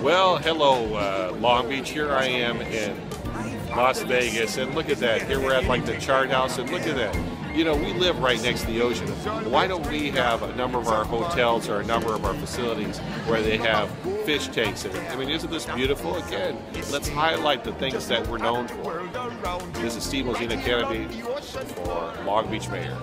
Well, hello, uh, Long Beach. Here I am in Las Vegas, and look at that. Here we're at like the chart house, and look at that. You know, we live right next to the ocean. Why don't we have a number of our hotels or a number of our facilities where they have fish tanks in it? I mean, isn't this beautiful? Again, let's highlight the things that we're known for. This is Steve Mozena Kennedy for Long Beach Mayor.